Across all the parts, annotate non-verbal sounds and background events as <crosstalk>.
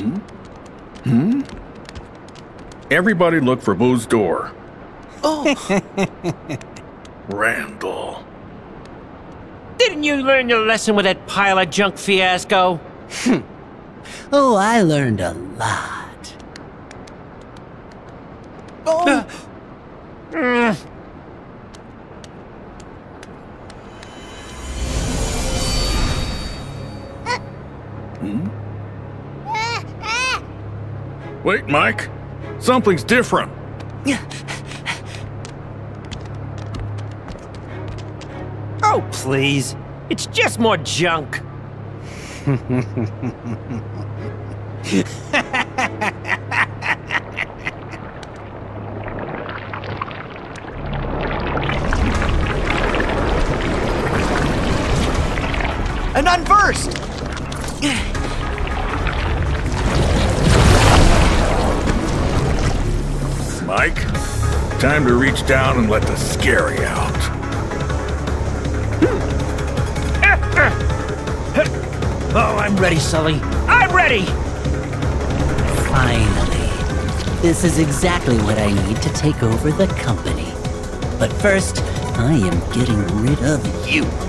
Hmm? Hmm? Everybody look for Boo's door. Oh, <laughs> Randall. Didn't you learn your lesson with that pile of junk fiasco? <laughs> oh, I learned a lot. Oh, uh, mm. Wait, Mike. Something's different. Oh, please. It's just more junk. An unversed! Time to reach down and let the scary out. Oh, I'm ready, Sully. I'm ready! finally. This is exactly what I need to take over the company. But first, I am getting rid of you.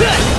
Yeah!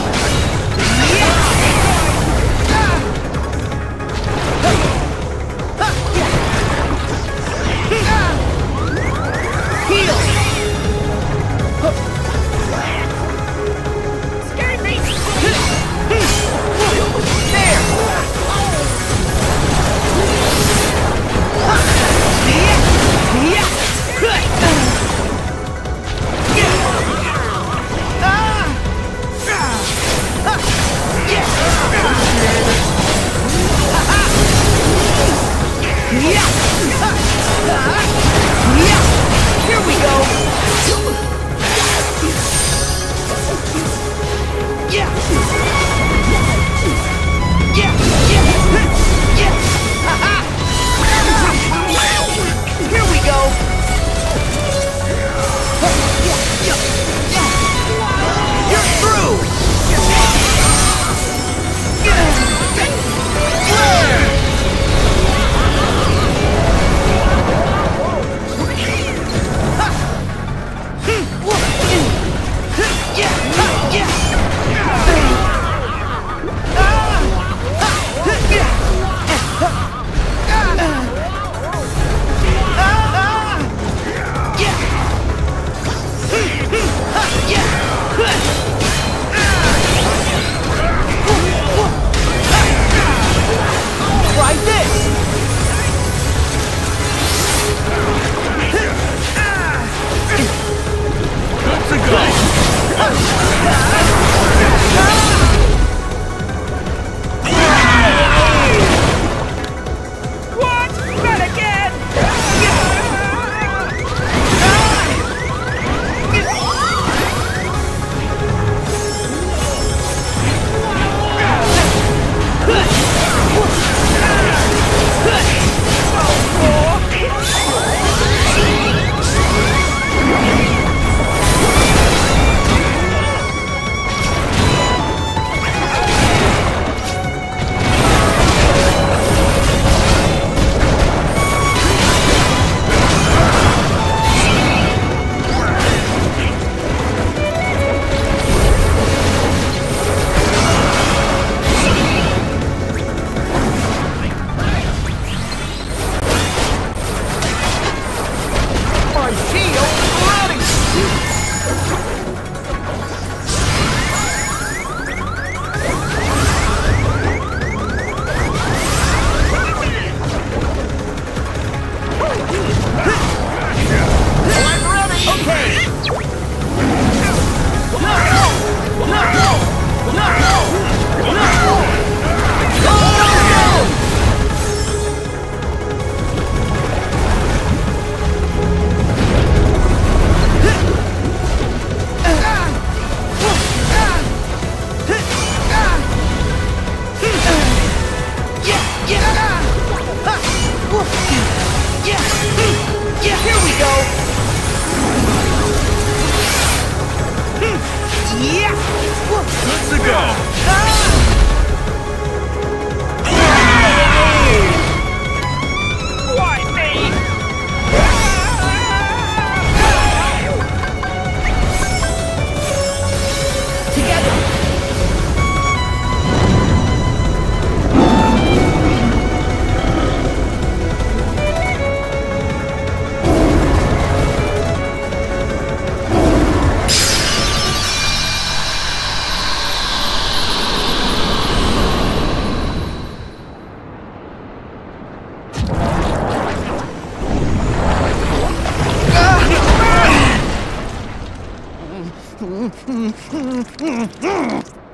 Time to go! Why me? Why? Huh? Ah.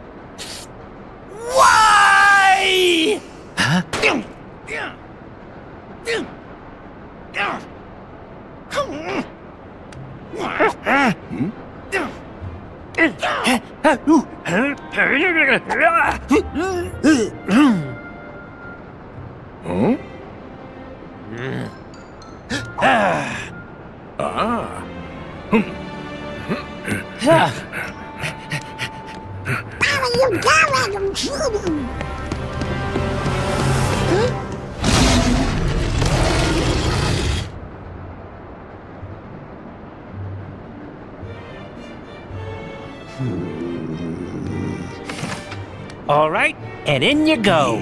All right, and in you go.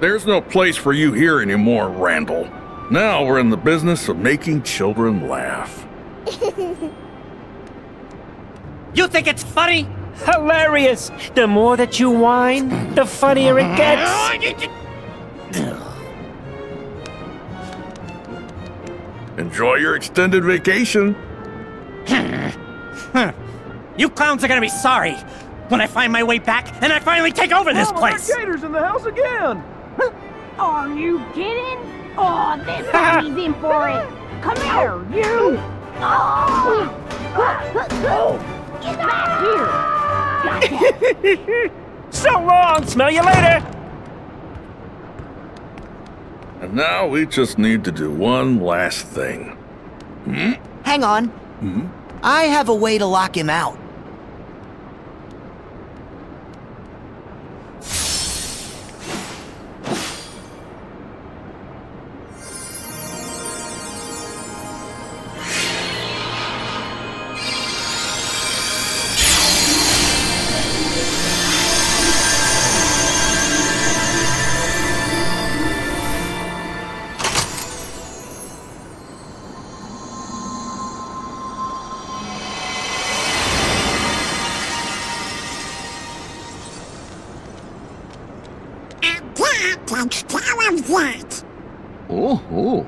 There's no place for you here anymore, Randall. Now we're in the business of making children laugh. <laughs> You think it's funny? Hilarious. The more that you whine, the funnier it gets. Enjoy your extended vacation. You clowns are gonna be sorry when I find my way back and I finally take over this oh, place. gators in the house again! <laughs> Are you kidding? Oh, this time he's in for it. Come here, you! <laughs> Oh! <laughs> Get back here! Gotcha! <laughs> So long. Smell you later. And now we just need to do one last thing. Hmm? Hang on. Hmm? I have a way to lock him out. Oh, oh.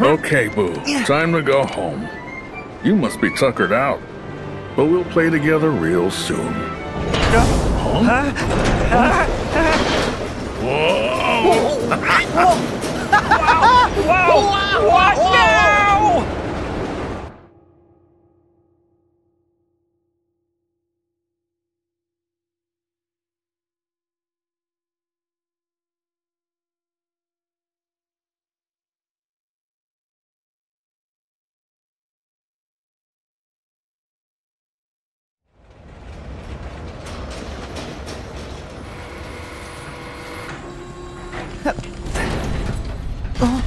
okay, Boo. Time to go home. You must be tuckered out. But we'll play together real soon. Huh? <laughs> Whoa! Whoa! What now?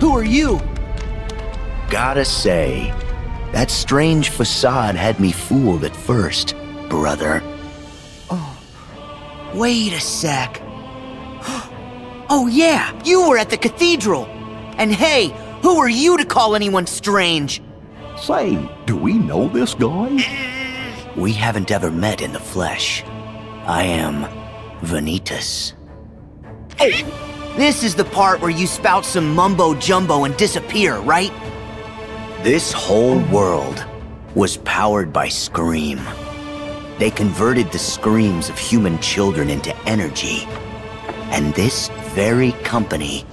Who are you? Gotta say, that strange facade had me fooled at first, brother. Oh, Wait a sec. <gasps> Oh, yeah, you were at the cathedral. And hey, who are you to call anyone strange? Say, do we know this guy? We haven't ever met in the flesh. I am Vanitas. Oh! This is the part where you spout some mumbo jumbo and disappear, right? This whole world was powered by Scream. They converted the screams of human children into energy. And this very company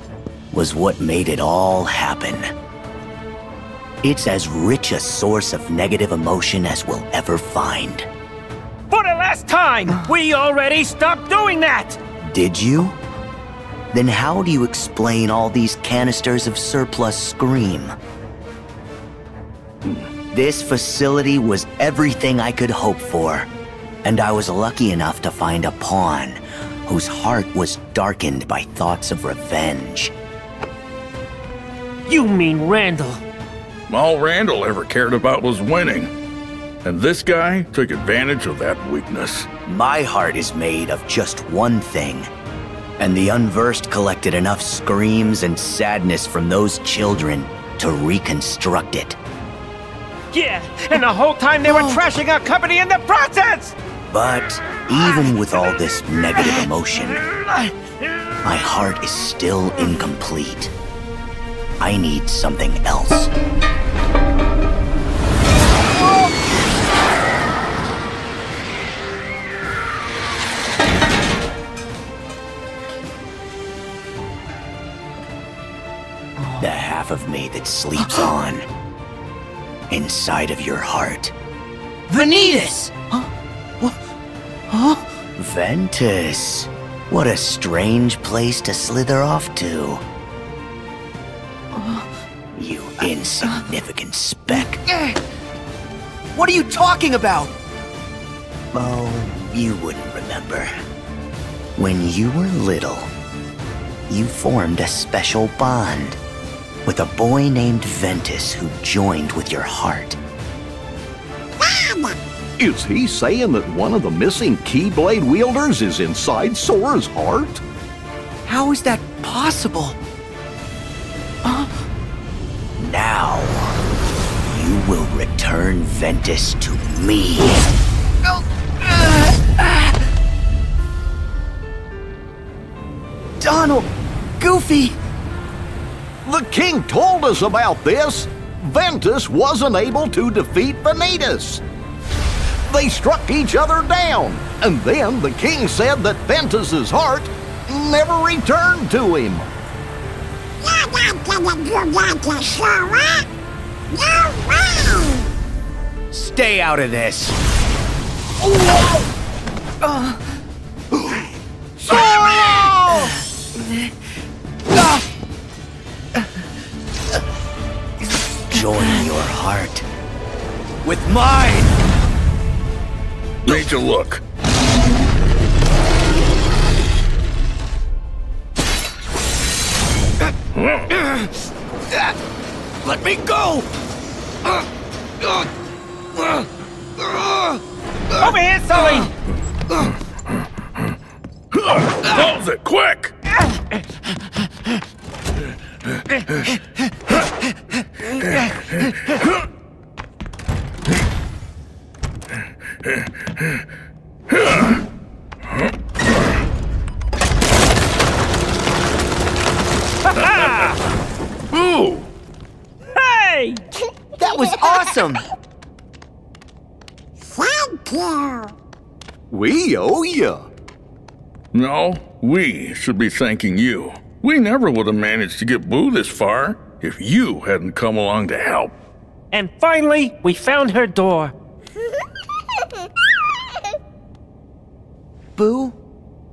was what made it all happen. It's as rich a source of negative emotion as we'll ever find. For the last time, we already stopped doing that. Did you? Then how do you explain all these canisters of surplus Scream? This facility was everything I could hope for, and I was lucky enough to find a pawn whose heart was darkened by thoughts of revenge. You mean Randall? All Randall ever cared about was winning. And this guy took advantage of that weakness. My heart is made of just one thing. And the unversed collected enough screams and sadness from those children to reconstruct it. Yeah, and the whole time they were oh. trashing our company in the process! But even with all this negative emotion, my heart is still incomplete. I need something else. Half of me that sleeps <gasps> on inside of your heart. Vanitas! Ventus. What a strange place to slither off to. Uh, you uh, insignificant speck. Eh. What are you talking about? Oh, you wouldn't remember. When you were little, you formed a special bond with a boy named Ventus who joined with your heart. Is he saying that one of the missing Keyblade wielders is inside Sora's heart? How is that possible? Now, you will return Ventus to me. Donald! Goofy! The king told us about this. Ventus wasn't able to defeat Vanitas. They struck each other down, and then the king said that Ventus's heart never returned to him. You're not gonna do that to Sora! No way! Stay out of this. Join your heart. With mine! Need to look. Let me go! Over here, Sully! Close it, quick! Ooh! Hey! That was awesome! Thank you! We owe ya. No, we should be thanking you. We never would have managed to get Boo this far if you hadn't come along to help. And finally, we found her door. <laughs> Boo,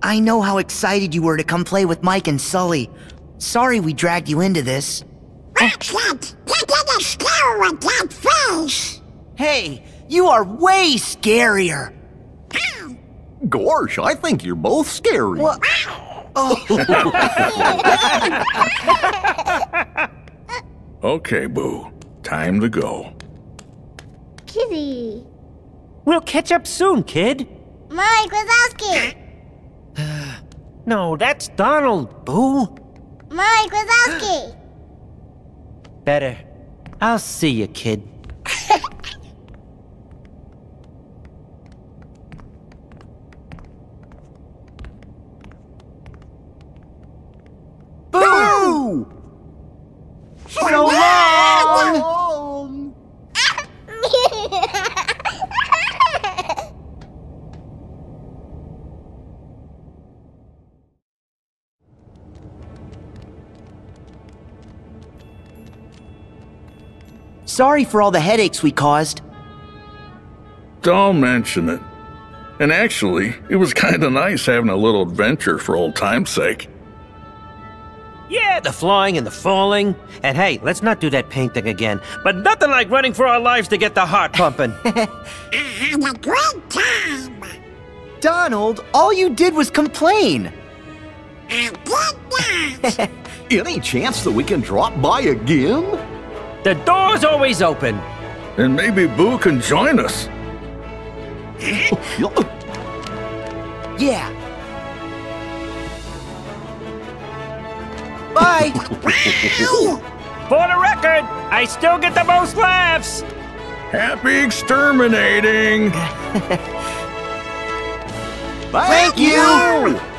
I know how excited you were to come play with Mike and Sully. Sorry we dragged you into this. What's that? Get in the with that face! Hey, you are way scarier. Gosh, I think you're both scary. What? <laughs> Oh. <laughs> Okay, Boo. Time to go. Kitty. We'll catch up soon, kid. Mike Wazowski! <sighs> No, that's Donald, Boo. Mike Wazowski! Better. I'll see you, kid. Sorry for all the headaches we caused. Don't mention it. And actually, it was kind of nice having a little adventure for old time's sake. Yeah, the flying and the falling. And hey, let's not do that paint thing again. But nothing like running for our lives to get the heart pumping. <laughs> I had a great time. Donald, all you did was complain. I did that. Any chance that we can drop by again? The door's always open. And maybe Boo can join us. <laughs> Yeah. Bye. <laughs> For the record, I still get the most laughs. Happy exterminating! <laughs> Thank you. the